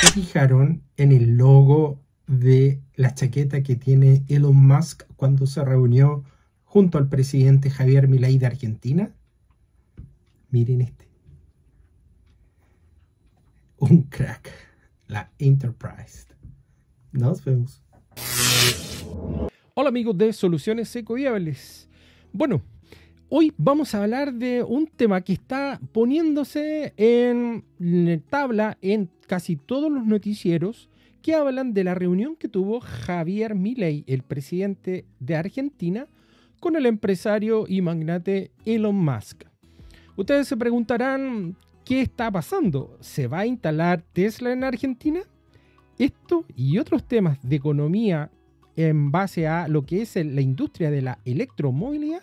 ¿Se fijaron en el logo de la chaqueta que tiene Elon Musk cuando se reunió junto al presidente Javier Milei de Argentina? Miren este. Un crack. La Enterprise. Nos vemos. Hola amigos de Soluciones Ecoviables. Bueno, hoy vamos a hablar de un tema que está poniéndose en tabla en casi todos los noticieros que hablan de la reunión que tuvo Javier Milei, el presidente de Argentina, con el empresario y magnate Elon Musk. Ustedes se preguntarán, ¿qué está pasando? ¿Se va a instalar Tesla en Argentina? Esto y otros temas de economía en base a lo que es la industria de la electromovilidad,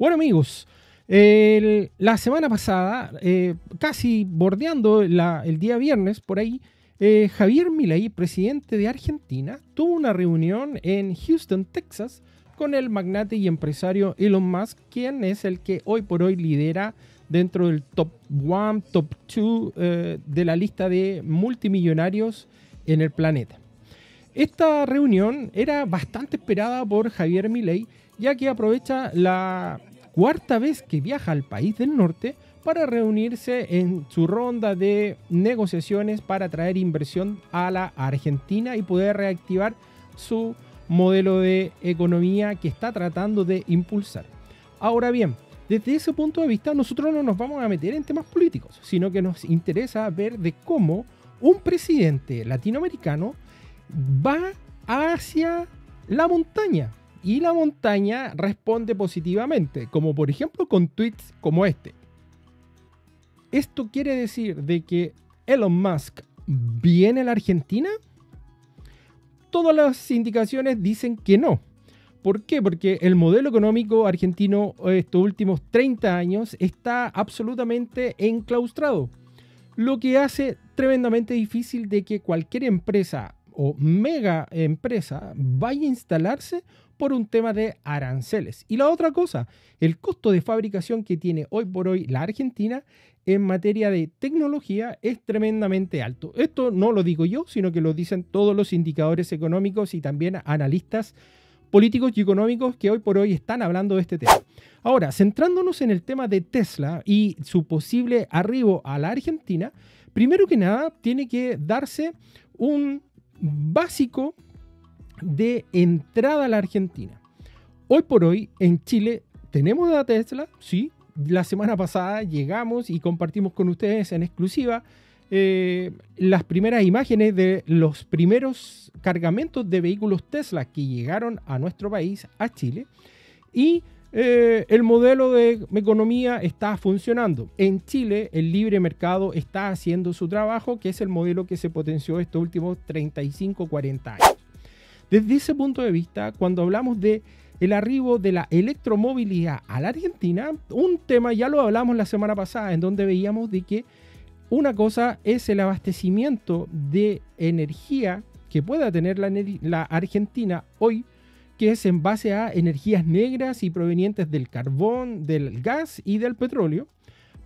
Bueno amigos, la semana pasada, eh, casi bordeando el día viernes por ahí, eh, Javier Milei, presidente de Argentina, tuvo una reunión en Houston, Texas, con el magnate y empresario Elon Musk, quien es el que hoy por hoy lidera dentro del top 1, top 2 eh, de la lista de multimillonarios en el planeta. Esta reunión era bastante esperada por Javier Milei, ya que aprovecha la cuarta vez que viaja al país del norte para reunirse en su ronda de negociaciones para traer inversión a la Argentina y poder reactivar su modelo de economía que está tratando de impulsar. Ahora bien, desde ese punto de vista nosotros no nos vamos a meter en temas políticos, sino que nos interesa ver de cómo un presidente latinoamericano va hacia la montaña, y la montaña responde positivamente, como por ejemplo con tweets como este. ¿Esto quiere decir de que Elon Musk viene a la Argentina? Todas las indicaciones dicen que no. ¿Por qué? Porque el modelo económico argentino estos últimos 30 años está absolutamente enclaustrado, lo que hace tremendamente difícil de que cualquier empresa o mega empresa vaya a instalarse por un tema de aranceles. Y la otra cosa, el costo de fabricación que tiene hoy por hoy la Argentina en materia de tecnología es tremendamente alto. Esto no lo digo yo, sino que lo dicen todos los indicadores económicos y también analistas políticos y económicos que hoy por hoy están hablando de este tema. Ahora, centrándonos en el tema de Tesla y su posible arribo a la Argentina, primero que nada tiene que darse un básico de entrada a la Argentina. Hoy por hoy en Chile tenemos a Tesla, sí. La semana pasada llegamos y compartimos con ustedes en exclusiva eh, las primeras imágenes de los primeros cargamentos de vehículos Tesla que llegaron a nuestro país, a Chile. Y eh, el modelo de economía está funcionando. En Chile el libre mercado está haciendo su trabajo, que es el modelo que se potenció estos últimos 35-40 años. Desde ese punto de vista, cuando hablamos de el arribo de la electromovilidad a la Argentina, un tema ya lo hablamos la semana pasada, en donde veíamos de que una cosa es el abastecimiento de energía que pueda tener la, la Argentina hoy, que es en base a energías negras y provenientes del carbón, del gas y del petróleo,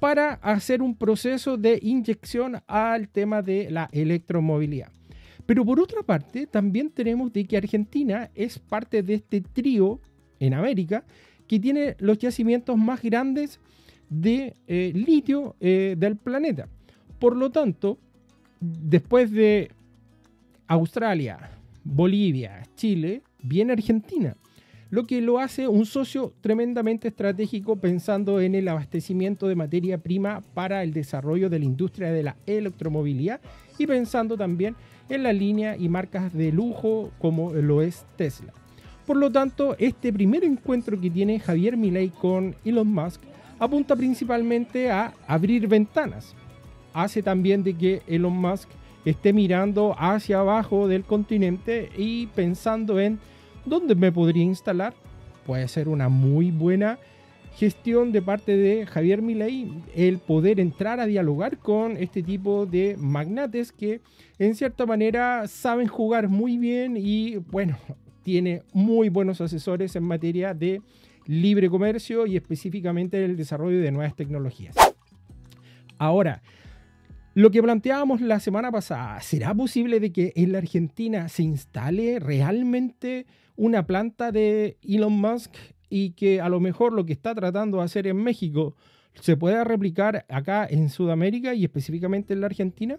para hacer un proceso de inyección al tema de la electromovilidad. Pero por otra parte, también tenemos de que Argentina es parte de este trío en América que tiene los yacimientos más grandes de eh, litio eh, del planeta. Por lo tanto, después de Australia, Bolivia, Chile, viene Argentina, lo que lo hace un socio tremendamente estratégico pensando en el abastecimiento de materia prima para el desarrollo de la industria de la electromovilidad y pensando también en la línea y marcas de lujo como lo es Tesla. Por lo tanto, este primer encuentro que tiene Javier Milei con Elon Musk apunta principalmente a abrir ventanas. Hace también de que Elon Musk esté mirando hacia abajo del continente y pensando en dónde me podría instalar. Puede ser una muy buena gestión de parte de Javier Milei el poder entrar a dialogar con este tipo de magnates que en cierta manera saben jugar muy bien y bueno, tiene muy buenos asesores en materia de libre comercio y específicamente el desarrollo de nuevas tecnologías. Ahora, lo que planteábamos la semana pasada, ¿será posible de que en la Argentina se instale realmente una planta de Elon Musk y que a lo mejor lo que está tratando de hacer en México se pueda replicar acá en Sudamérica y específicamente en la Argentina?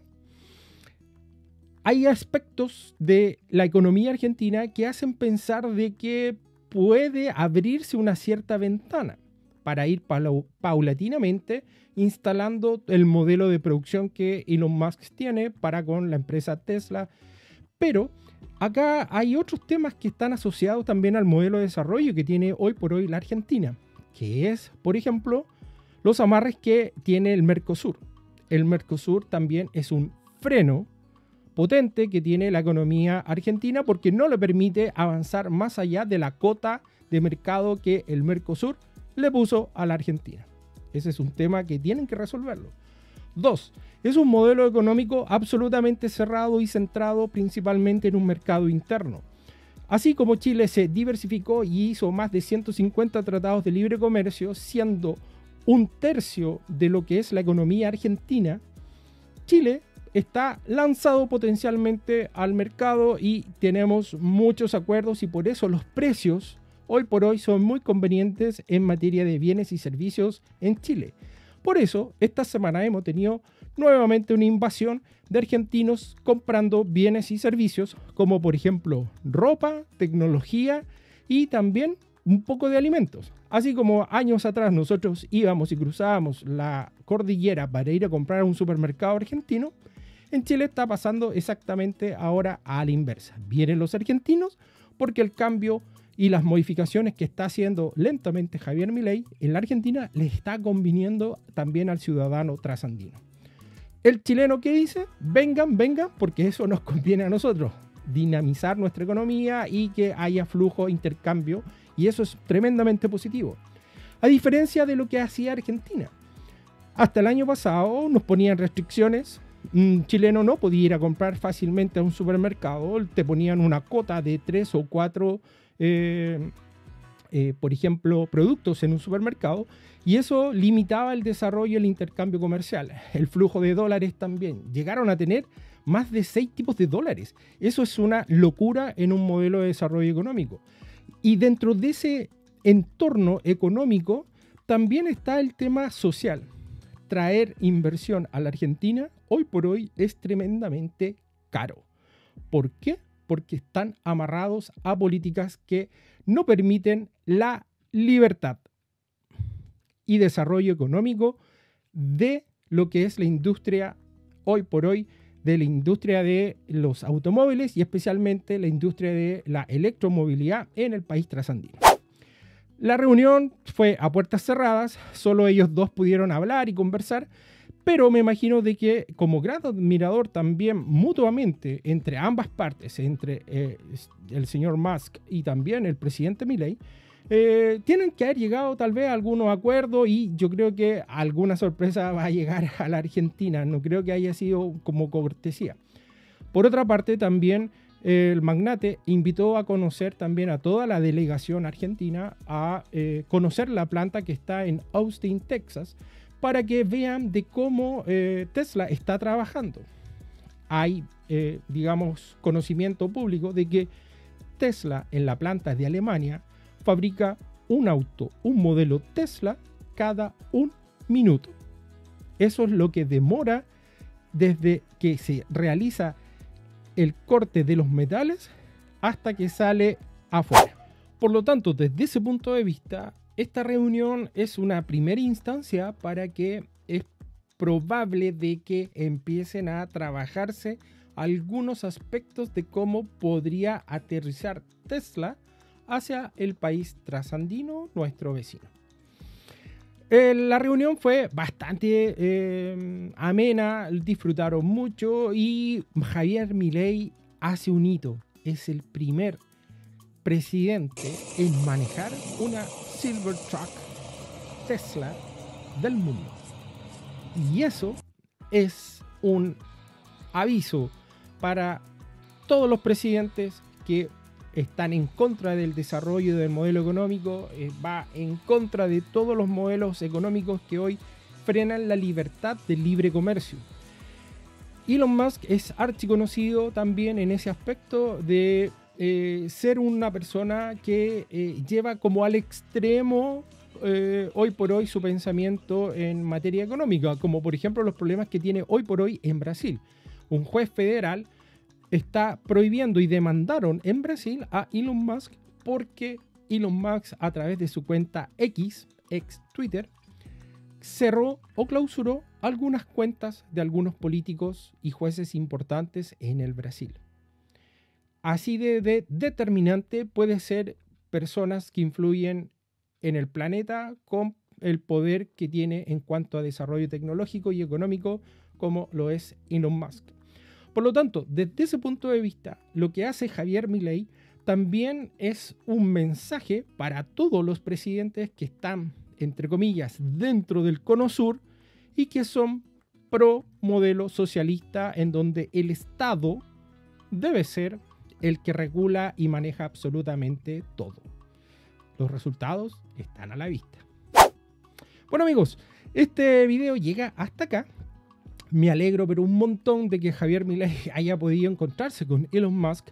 Hay aspectos de la economía argentina que hacen pensar de que puede abrirse una cierta ventana para ir paulatinamente instalando el modelo de producción que Elon Musk tiene para con la empresa Tesla. Pero acá hay otros temas que están asociados también al modelo de desarrollo que tiene hoy por hoy la Argentina, que es, por ejemplo, los amarres que tiene el Mercosur. El Mercosur también es un freno potente que tiene la economía argentina porque no le permite avanzar más allá de la cota de mercado que el Mercosur le puso a la Argentina. Ese es un tema que tienen que resolverlo. Dos, es un modelo económico absolutamente cerrado y centrado principalmente en un mercado interno. Así como Chile se diversificó y hizo más de 150 tratados de libre comercio, siendo un tercio de lo que es la economía argentina, Chile está lanzado potencialmente al mercado y tenemos muchos acuerdos y por eso los precios hoy por hoy son muy convenientes en materia de bienes y servicios en Chile. Por eso, esta semana hemos tenido nuevamente una invasión de argentinos comprando bienes y servicios como por ejemplo ropa, tecnología y también un poco de alimentos. Así como años atrás nosotros íbamos y cruzábamos la cordillera para ir a comprar a un supermercado argentino, en Chile está pasando exactamente ahora a la inversa. Vienen los argentinos porque el cambio y las modificaciones que está haciendo lentamente Javier Milei en la Argentina le está conviniendo también al ciudadano trasandino. El chileno que dice, vengan, vengan, porque eso nos conviene a nosotros, dinamizar nuestra economía y que haya flujo, intercambio, y eso es tremendamente positivo. A diferencia de lo que hacía Argentina. Hasta el año pasado nos ponían restricciones, un chileno no podía ir a comprar fácilmente a un supermercado, te ponían una cota de tres o cuatro eh, eh, por ejemplo, productos en un supermercado y eso limitaba el desarrollo y el intercambio comercial. El flujo de dólares también. Llegaron a tener más de seis tipos de dólares. Eso es una locura en un modelo de desarrollo económico. Y dentro de ese entorno económico también está el tema social. Traer inversión a la Argentina hoy por hoy es tremendamente caro. ¿Por qué? Porque están amarrados a políticas que no permiten la libertad y desarrollo económico de lo que es la industria hoy por hoy, de la industria de los automóviles y especialmente la industria de la electromovilidad en el país trasandino. La reunión fue a puertas cerradas, solo ellos dos pudieron hablar y conversar, pero me imagino de que como gran admirador también mutuamente entre ambas partes, entre eh, el señor Musk y también el presidente Milley, eh, tienen que haber llegado tal vez a algunos acuerdos y yo creo que alguna sorpresa va a llegar a la Argentina. No creo que haya sido como cortesía. Por otra parte, también el magnate invitó a conocer también a toda la delegación argentina a eh, conocer la planta que está en Austin, Texas, para que vean de cómo eh, Tesla está trabajando. Hay, eh, digamos, conocimiento público de que Tesla en la planta de Alemania fabrica un auto, un modelo Tesla cada un minuto. Eso es lo que demora desde que se realiza el corte de los metales hasta que sale afuera. Por lo tanto, desde ese punto de vista, esta reunión es una primera instancia para que es probable de que empiecen a trabajarse algunos aspectos de cómo podría aterrizar Tesla hacia el país trasandino, nuestro vecino. Eh, la reunión fue bastante eh, amena, disfrutaron mucho y Javier Milei hace un hito. Es el primer presidente en manejar una Silvertruck Tesla del mundo. Y eso es un aviso para todos los presidentes que están en contra del desarrollo del modelo económico, eh, va en contra de todos los modelos económicos que hoy frenan la libertad del libre comercio. Elon Musk es archiconocido también en ese aspecto de eh, ser una persona que eh, lleva como al extremo hoy por hoy su pensamiento en materia económica, como por ejemplo los problemas que tiene hoy por hoy en Brasil. Un juez federal está prohibiendo y demandaron en Brasil a Elon Musk porque Elon Musk a través de su cuenta X, ex Twitter, cerró o clausuró algunas cuentas de algunos políticos y jueces importantes en el Brasil. Así de, determinante puede ser personas que influyen en el planeta con el poder que tiene en cuanto a desarrollo tecnológico y económico como lo es Elon Musk. Por lo tanto, desde ese punto de vista, lo que hace Javier Milei también es un mensaje para todos los presidentes que están, entre comillas, dentro del cono sur y que son pro modelo socialista en donde el Estado debe ser el que regula y maneja absolutamente todo. Los resultados están a la vista. Bueno amigos, este video llega hasta acá me alegro, pero un montón de que Javier Milei haya podido encontrarse con Elon Musk,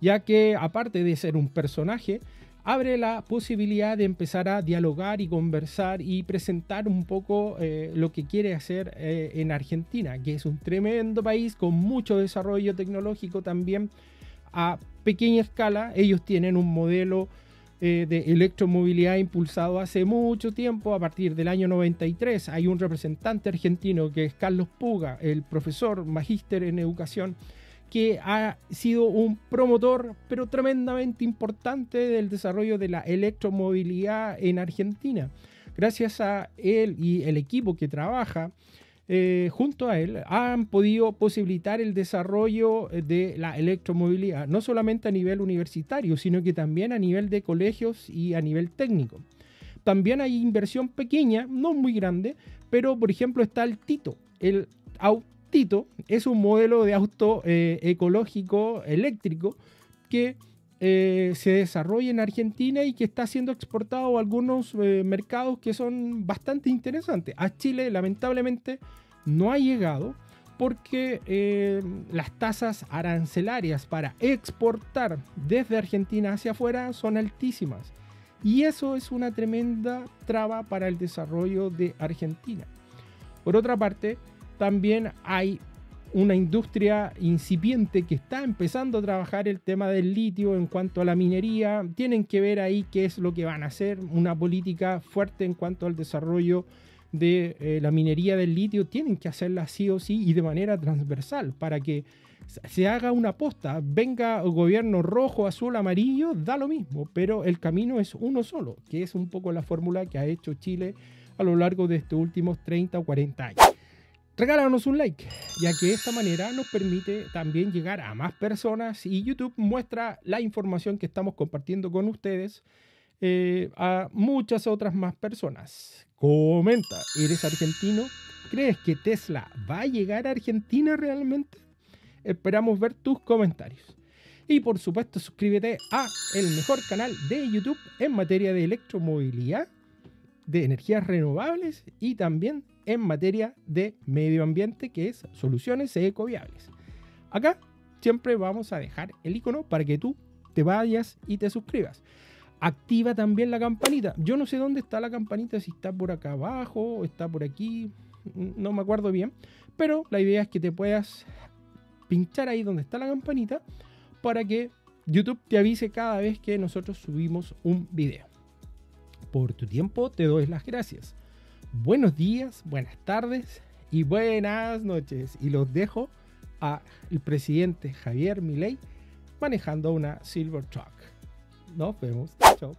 ya que aparte de ser un personaje, abre la posibilidad de empezar a dialogar y conversar y presentar un poco eh, lo que quiere hacer eh, en Argentina, que es un tremendo país con mucho desarrollo tecnológico también a pequeña escala. Ellos tienen un modelo eh, de electromovilidad impulsado hace mucho tiempo, a partir del año 93. Hay un representante argentino que es Carlos Puga, el profesor magíster en educación, que ha sido un promotor, pero tremendamente importante del desarrollo de la electromovilidad en Argentina. Gracias a él y el equipo que trabaja, eh, junto a él han podido posibilitar el desarrollo eh, de la electromovilidad, no solamente a nivel universitario, sino que también a nivel de colegios y a nivel técnico. También hay inversión pequeña, no muy grande, pero por ejemplo está el Tito. El Autito es un modelo de auto eh, ecológico eléctrico que se desarrolla en Argentina y que está siendo exportado a algunos mercados que son bastante interesantes. A Chile, lamentablemente, no ha llegado porque eh, las tasas arancelarias para exportar desde Argentina hacia afuera son altísimas. Y eso es una tremenda traba para el desarrollo de Argentina. Por otra parte, también hay una industria incipiente que está empezando a trabajar el tema del litio en cuanto a la minería. Tienen que ver ahí qué es lo que van a hacer, una política fuerte en cuanto al desarrollo de eh, la minería del litio tienen que hacerla sí o sí y de manera transversal para que se haga una aposta, venga gobierno rojo, azul, amarillo, da lo mismo, pero el camino es uno solo, que es un poco la fórmula que ha hecho Chile a lo largo de estos últimos 30 o 40 años. Regálanos un like, ya que de esta manera nos permite también llegar a más personas y YouTube muestra la información que estamos compartiendo con ustedes eh, a muchas otras más personas. Comenta, ¿eres argentino? ¿Crees que Tesla va a llegar a Argentina realmente? Esperamos ver tus comentarios. Y por supuesto, suscríbete a el mejor canal de YouTube en materia de electromovilidad, de energías renovables y también en materia de medio ambiente, que es soluciones ecoviables. Acá siempre vamos a dejar el icono para que tú te vayas y te suscribas activa también la campanita. Yo no sé dónde está la campanita, si está por acá abajo o está por aquí, no me acuerdo bien. Pero la idea es que te puedas pinchar ahí donde está la campanita para que YouTube te avise cada vez que nosotros subimos un video. Por tu tiempo te doy las gracias. Buenos días, buenas tardes y buenas noches. Y los dejo al presidente Javier Milei manejando una Silver Truck. Nos vemos. Chao.